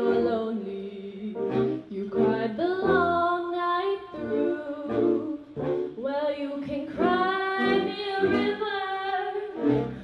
You're lonely. You cried the long night through. Well, you can cry me a river,